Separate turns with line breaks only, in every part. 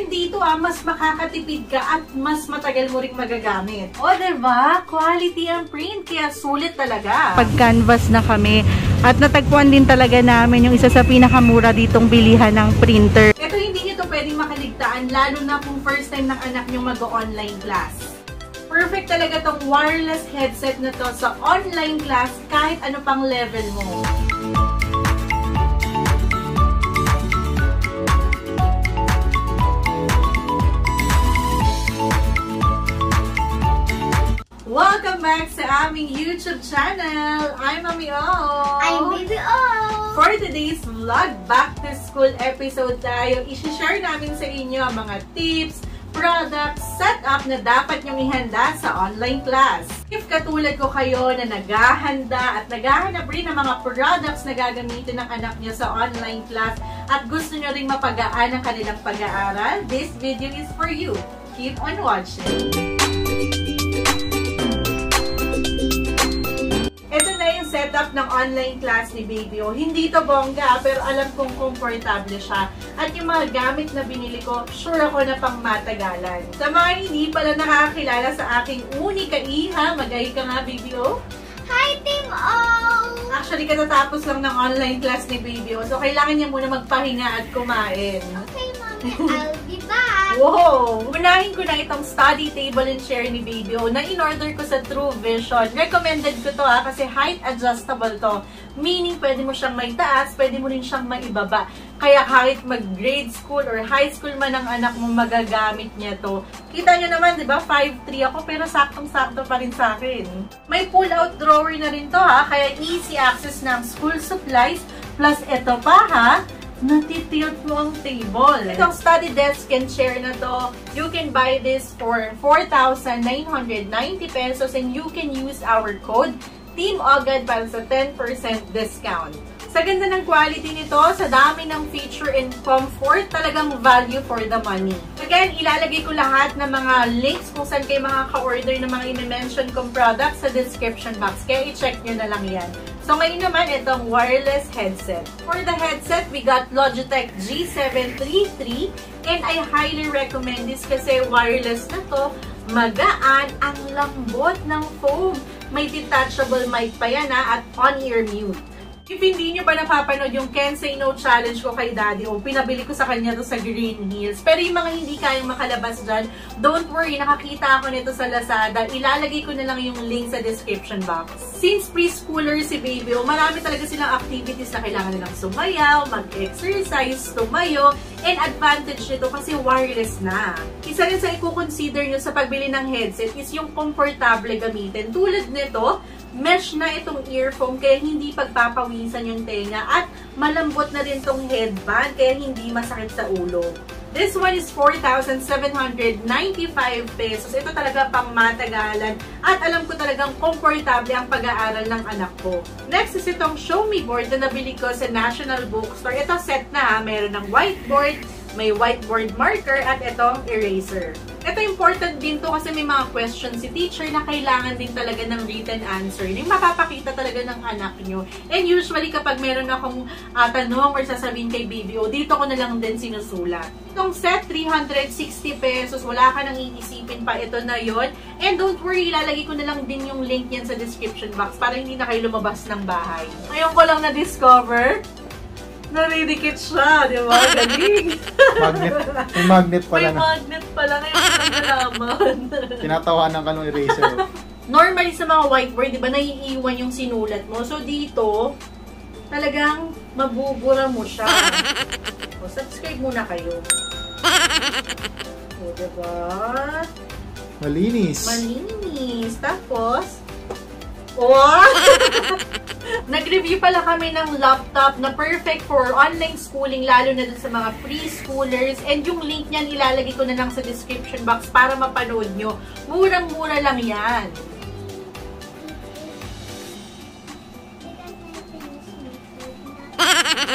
And dito ah, mas makakatipid ka at mas matagal mo ring magagamit. O, diba? Quality ang print, kaya sulit talaga.
Pag canvas na kami at natagpuan din talaga namin yung isa sa pinakamura ditong bilihan ng printer.
Ito hindi nyo to pwedeng makaligtaan, lalo na kung first time ng anak nyo mag-online class. Perfect talaga tong wireless headset na to sa online class kahit ano pang level mo. Aming YouTube channel! I'm Mami O!
I'm Baby O!
For today's vlog, back to school episode tayo, isi-share namin sa inyo ang mga tips, products, setup na dapat nyong ihanda sa online class. If katulad ko kayo na naghahanda at naghahanap rin ng mga products na gagamitin ng anak niyo sa online class at gusto nyo ring mapagaan ang kanilang pag-aaral, this video is for you. Keep on watching! Setup ng online class ni Baby O. Hindi to bongga, pero alam kong komportable siya. At yung mga gamit na binili ko, sure ako na pang matagalan. Sa mga hindi pala nakakakilala sa aking unika iha, mag-ay ka nga, Baby O.
Hi, Team O!
Actually, katatapos lang ng online class ni Baby O. So, kailangan niya muna magpahinga at kumain.
Okay, Mommy. I'll.
Wow! Unahin ko na itong study table and chair ni Baby O na in-order ko sa True Vision. Recommended ko to ha kasi height adjustable to. Meaning, pwede mo siyang may taas, pwede mo rin siyang maibaba. Kaya kahit mag-grade school or high school man ang anak mo, magagamit niya to. Kita nyo naman, di ba? 5'3 ako pero saktong-sakto pa rin sa akin. May pull-out drawer na rin to ha, kaya easy access ng school supplies. Plus, ito pa ha, natitilt mo ang table. Itong study desk and chair na to, you can buy this for 4,990 pesos and you can use our code Team Agad para sa 10% discount. Sa ganda ng quality nito, sa dami ng feature and comfort, talagang value for the money. Again, ilalagay ko lahat ng mga links kung saan kayo makaka-order ng mga in-mention kong products sa description box. Kaya i-check nyo na lang yan. So ngayon naman, itong wireless headset. For the headset, we got Logitech G733 and I highly recommend this kasi wireless na to, magaan, ang lambot ng foam. May detachable mic pa yan ha, at on-ear mute. If hindi nyo pa napapanood yung Can Say No Challenge ko kay Daddy, o pinabili ko sa kanya to sa Green Hills. Pero yung mga hindi kayang makalabas dyan, don't worry, nakakita ako nito sa Lazada. Ilalagay ko na lang yung link sa description box. Since preschooler si Baby, o marami talaga silang activities na kailangan nilang sumayaw, mag-exercise, tumayo, and advantage nito kasi wireless na. Isa rin sa i-consider nyo sa pagbili ng headset is yung comfortable gamitin. Tulad nito, mesh na itong earphone kaya hindi pagpapawisan yung tenga at malambot na rin tong headband kaya hindi masakit sa ulo. This one is 4,795 pesos. Ito talaga pang matagalan at alam ko talagang komportable ang pag-aaral ng anak ko. Next is itong Show Me Board na nabili ko sa National Bookstore. Ito set na ha. Meron ng whiteboard, may whiteboard marker at itong eraser. Ito important din to kasi may mga questions si teacher na kailangan din talaga ng written answer. Yung mapapakita talaga ng anak nyo. And usually kapag meron akong uh, tanong or sasabihin kay baby, o dito ko na lang din sinusulat. Itong set, 360 pesos. Wala ka nang iisipin pa. Ito na yon And don't worry, ilalagay ko na lang din yung link yan sa description box para hindi na kayo lumabas ng bahay. Ngayon ko lang na-discover Naridikit siya, di ba? Galing.
magnet. May magnet pala
May
na.
magnet pala. Ko lang nalaman.
Tinatawanan ka ng eraser.
Normally sa mga whiteboard, di ba, naiiwan yung sinulat mo. So dito, talagang mabubura mo siya. O, subscribe muna kayo. O, diba?
Malinis.
Malinis. Tapos, wow! Nag-review pala kami ng laptop na perfect for online schooling, lalo na dun sa mga preschoolers. And yung link niyan, ilalagay ko na lang sa description box para mapanood nyo. Murang-mura lang yan.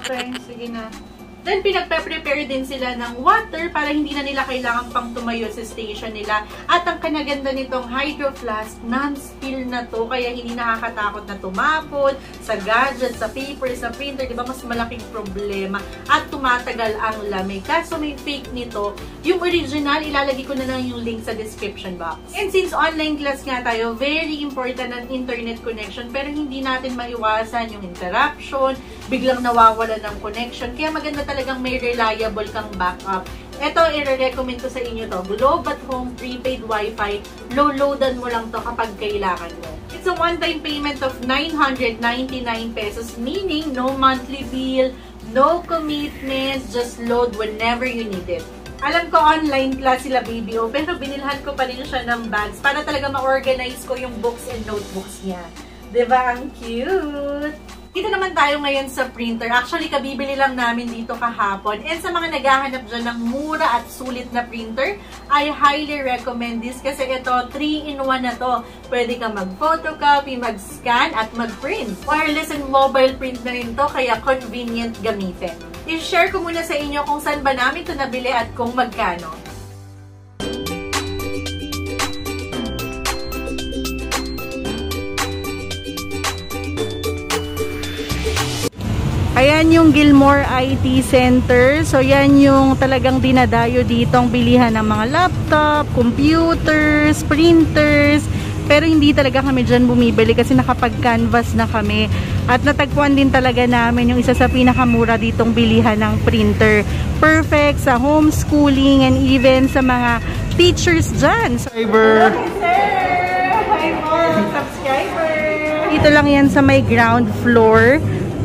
Okay, sige na.
Then, pinagpe-prepare din sila ng water para hindi na nila kailangan pang tumayo sa station nila. At ang kanaganda nitong Hydro Flask, non-spill na to, kaya hindi nakakatakot na tumapon sa gadget, sa paper, sa printer, di ba mas malaking problema at tumatagal ang lamig. Kaso may fake nito, yung original, ilalagay ko na lang yung link sa description box. And since online class nga tayo, very important ang internet connection, pero hindi natin maiwasan yung interruption, biglang nawawala ng connection. Kaya maganda talagang may reliable kang backup. Ito, i-recommend ko sa inyo to. Globe at Home Prepaid Wi-Fi. Low-loadan mo lang to kapag kailangan mo. It's a one-time payment of 999 pesos, meaning no monthly bill, no commitment, just load whenever you need it. Alam ko online class sila BBO, pero binilhan ko pa rin siya ng bags para talaga ma-organize ko yung books and notebooks niya. 'Di ba Ang cute! Dito naman tayo ngayon sa printer. Actually, kabibili lang namin dito kahapon. And sa mga naghahanap dyan ng mura at sulit na printer, I highly recommend this kasi ito, 3-in-1 na to. Pwede ka mag-photocopy, mag-scan, at mag-print. Wireless and mobile print na rin to, kaya convenient gamitin. I-share ko muna sa inyo kung saan ba namin ito nabili at kung magkano.
Ayan yung Gilmore IT Center. So, yan yung talagang dinadayo ditong bilihan ng mga laptop, computers, printers. Pero hindi talaga kami dyan bumibili kasi nakapag-canvas na kami. At natagpuan din talaga namin yung isa sa pinakamura ditong bilihan ng printer. Perfect sa homeschooling and even sa mga teachers dyan.
Cyber.
sir! Hi po, subscriber!
Dito lang yan sa may ground floor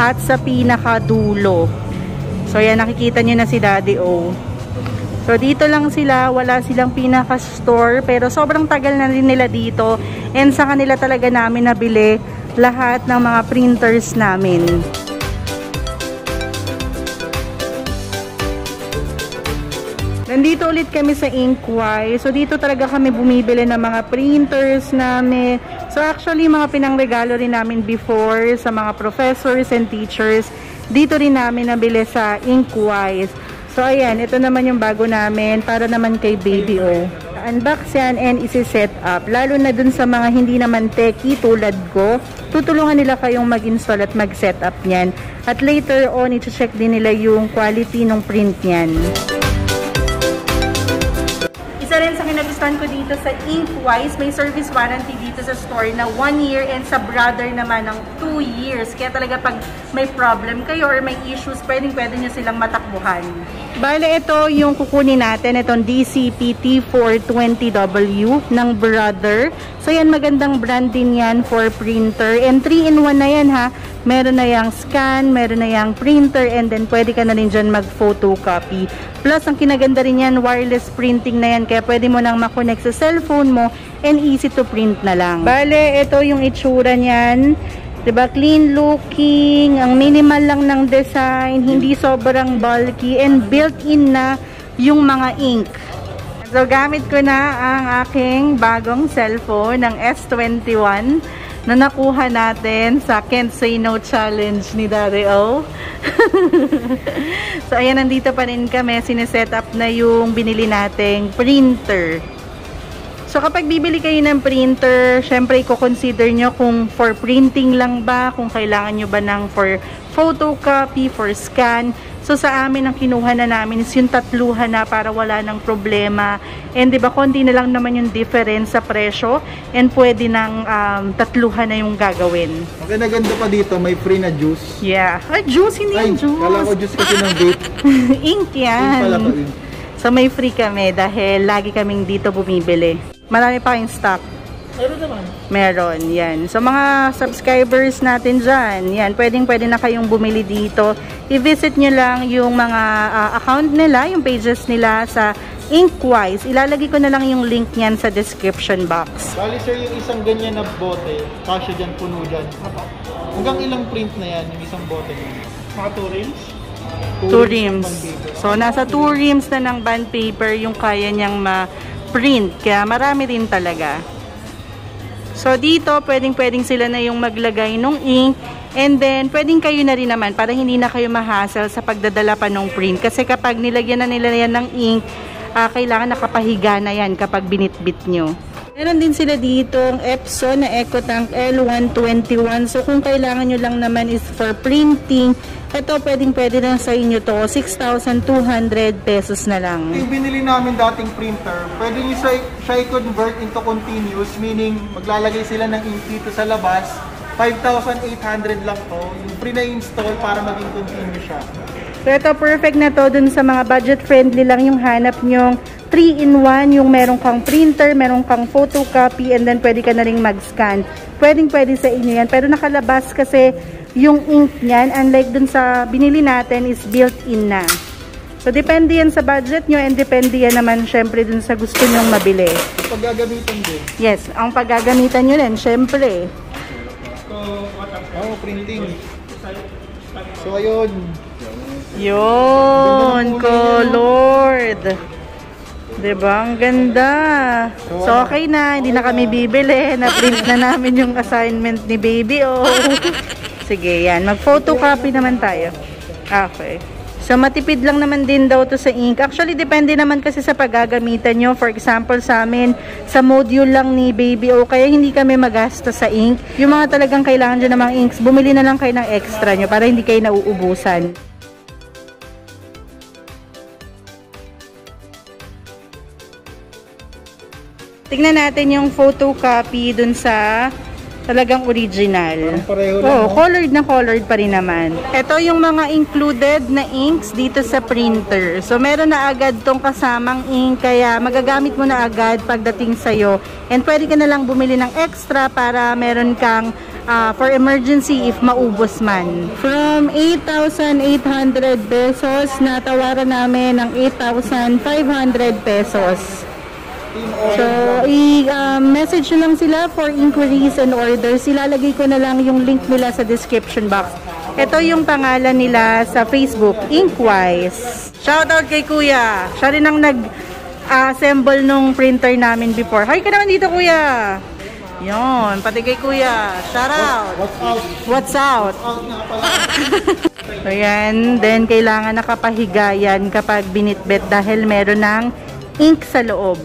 at sa pinakadulo. So, yan, nakikita nyo na si Daddy O. So, dito lang sila. Wala silang pinaka-store. Pero sobrang tagal na rin nila dito. And sa kanila talaga namin nabili lahat ng mga printers namin. Nandito ulit kami sa Inkway. So, dito talaga kami bumibili ng mga printers namin. So, actually, mga pinangregalo rin namin before sa mga professors and teachers. Dito rin namin nabili sa Inkway. So, ayan. Ito naman yung bago namin para naman kay Baby O. Unbox yan and isi-set up. Lalo na dun sa mga hindi naman techie tulad ko, tutulungan nila kayong mag-install at mag-set up niyan. At later on, iti-check din nila yung quality ng print niyan. Rin sa kinagustuhan ko dito sa Inkwise, may service warranty dito sa store na 1 year and sa brother naman ng 2 years. Kaya talaga pag may problem kayo or may issues, pwedeng pwede nyo silang matakbuhan. Bale, ito yung kukunin natin, itong DCP T420W ng brother. So yan, magandang brand din yan for printer. And 3-in-1 na yan ha. Meron na yung scan, meron na yung printer, and then pwede ka na rin dyan mag-photocopy. Plus, ang kinaganda rin yan, wireless printing na yan. Kaya pwede mo nang makonect sa cellphone mo and easy to print na lang. Bale, ito yung itsura niyan. 'Di ba Clean looking, ang minimal lang ng design, hindi sobrang bulky, and built-in na yung mga ink. So, gamit ko na ang aking bagong cellphone ng S21 na nakuha natin sa Can't Say No Challenge ni Daddy O. so, ayan, nandito pa rin kami. Sineset up na yung binili nating printer. So, kapag bibili kayo ng printer, syempre, i-consider nyo kung for printing lang ba, kung kailangan nyo ba ng for photocopy, for scan. So, sa amin, ang kinuha na namin is yung tatluhan na para wala ng problema. And, di ba, konti na lang naman yung difference sa presyo. And, pwede ng um, tatluhan na yung gagawin.
Ang ganda pa dito, may free na juice.
Yeah. Ay, juice, hindi
Ay,
yung juice.
kala ko juice kasi ng vape.
Ink
Yung pala
yan.
pa rin.
So, may free kami dahil lagi kaming dito bumibili. Marami pa kayong stock.
Meron naman.
Meron, yan. So, mga subscribers natin dyan, yan, pwedeng-pwede na kayong bumili dito. I-visit nyo lang yung mga ah, account nila, yung pages nila sa Inkwise. Ilalagay ko na lang yung link niyan sa description box.
Bali sir, yung isang ganyan na bote, kasya dyan, puno dyan. Hanggang ilang print na yan, yung isang bote niya? Mga 2 reams?
Two rims. So, nasa two rims na ng bond paper yung kaya niyang ma-print. Kaya marami rin talaga. So, dito, pwedeng-pwedeng sila na yung maglagay ng ink. And then, pwedeng kayo na rin naman para hindi na kayo mahassle sa pagdadala pa ng print. Kasi kapag nilagyan na nila yan ng ink, uh, kailangan nakapahiga na yan kapag binitbit nyo. Meron din sila dito ang Epson na EcoTank L121. So, kung kailangan nyo lang naman is for printing, ito pwedeng pwede lang sa inyo to. 6,200 pesos na lang.
Yung binili namin dating printer, pwede nyo siya, i-convert into continuous, meaning maglalagay sila ng ink dito sa labas. 5,800 lang to. Yung free na install para maging continuous siya.
So, ito perfect na to dun sa mga budget friendly lang yung hanap nyong 3-in-1, yung meron kang printer, meron kang photocopy, and then pwede ka na rin mag-scan. Pwedeng pwede sa inyo yan. Pero nakalabas kasi yung ink niyan, unlike dun sa binili natin, is built-in na. So, depende yan sa budget nyo and depende yan naman syempre dun sa gusto nyong mabili.
Paggagamitan din.
Yes, ang paggagamitan nyo rin, syempre.
Oh, printing. So, ayun.
Yun, colored. Diba? Ang ganda. So, okay na. Hindi na kami bibili. Na-print na namin yung assignment ni baby. Oh. Sige, yan. Mag-photocopy naman tayo. Okay. So, matipid lang naman din daw to sa ink. Actually, depende naman kasi sa paggagamitan nyo. For example, sa amin, sa module lang ni baby o kaya hindi kami magasta sa ink. Yung mga talagang kailangan dyan ng mga inks, bumili na lang kayo ng extra nyo para hindi kayo nauubusan. Tingnan natin yung photocopy dun sa talagang original.
pareho lang,
Oh, colored na colored pa rin naman. Ito yung mga included na inks dito sa printer. So, meron na agad tong kasamang ink, kaya magagamit mo na agad pagdating sa'yo. And pwede ka na lang bumili ng extra para meron kang ah, for emergency if maubos man. From 8,800 pesos, natawaran namin ng 8,500 pesos. So, i-message nyo lang sila for inquiries and orders. Ilalagay ko na lang yung link nila sa description box. Ito yung pangalan nila sa Facebook, Inkwise. Shoutout kay Kuya. Siya rin ang nag-assemble nung printer namin before. Hi ka naman dito, Kuya. Yon, pati kay Kuya. Shout out.
What's out?
What's out? So, yan. Then, kailangan nakapahiga yan kapag binitbit dahil meron ng ink sa loob.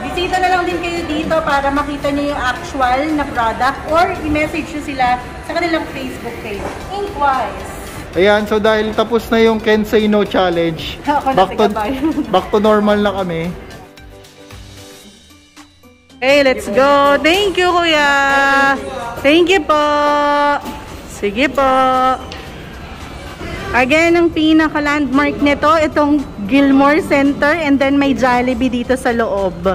Bisita na lang din kayo dito para makita nyo yung actual na product or i-message nyo sila sa kanilang Facebook page. Inkwise.
Ayan, so dahil tapos na yung Say No Challenge, back to, back to normal na kami.
Okay, let's go. Thank you, kuya. Thank you po. Sige po. Again, ang pinaka-landmark nito, itong Gilmore Center and then may Jollibee dito sa loob.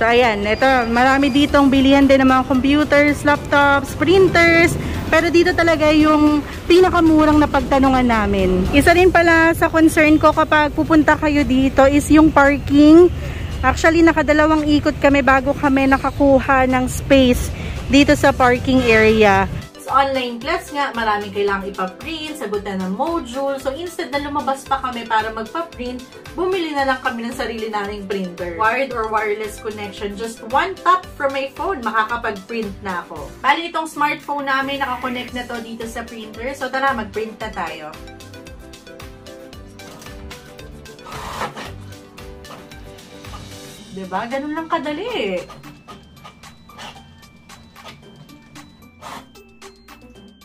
So, ayan. Ito, marami ditong bilihan din ng mga computers, laptops, printers. Pero dito talaga yung pinakamurang na pagtanungan namin. Isa rin pala sa concern ko kapag pupunta kayo dito is yung parking. Actually, nakadalawang ikot kami bago kami nakakuha ng space dito sa parking area.
Online class nga, maraming kailangang ipa-print, sagutan ng module. So, instead na lumabas pa kami para magpa-print, bumili na lang kami ng sarili naming printer. Wired or wireless connection, just one tap from my phone, makakapag-print na ako. Bali, itong smartphone namin, nakakonect na to dito sa printer. So, tara, mag-print na tayo. Diba? Ganun lang kadali.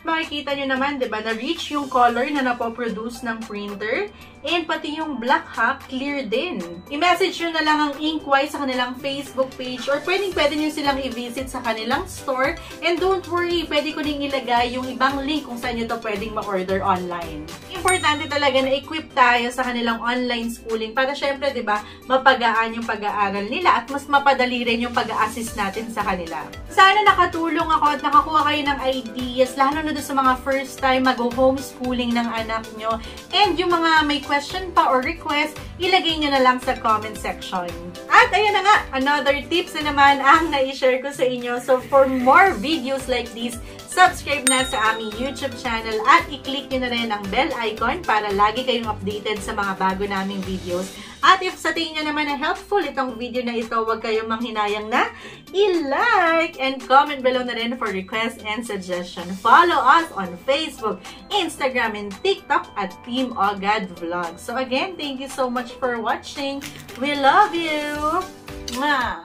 Makikita nyo naman, di ba, na-reach yung color na napoproduce ng printer and pati yung black ha, clear din. I-message nyo na lang ang Inkwise sa kanilang Facebook page or pwedeng pwede nyo silang i-visit sa kanilang store and don't worry, pwede ko ding ilagay yung ibang link kung saan nyo to pwedeng ma-order online. Importante talaga na equip tayo sa kanilang online schooling para syempre, di ba, mapagaan yung pag-aaral nila at mas mapadali rin yung pag-assist natin sa kanila. Sana nakatulong ako at nakakuha kayo ng ideas, lalo na doon sa mga first time mag-homeschooling ng anak nyo. And yung mga may question pa or request, ilagay nyo na lang sa comment section. At ayan na nga, another tips na naman ang na-share ko sa inyo. So for more videos like this, subscribe na sa aming YouTube channel at i-click nyo na rin ang bell icon para lagi kayong updated sa mga bago naming videos.
At if sa tingin nyo naman na helpful itong video na ito, huwag kayong manghinayang na i-like and comment below na rin for requests and suggestion. Follow us on Facebook, Instagram, and TikTok at Team Ogad Vlogs. So again, thank you so much for watching. We love you! Mwah!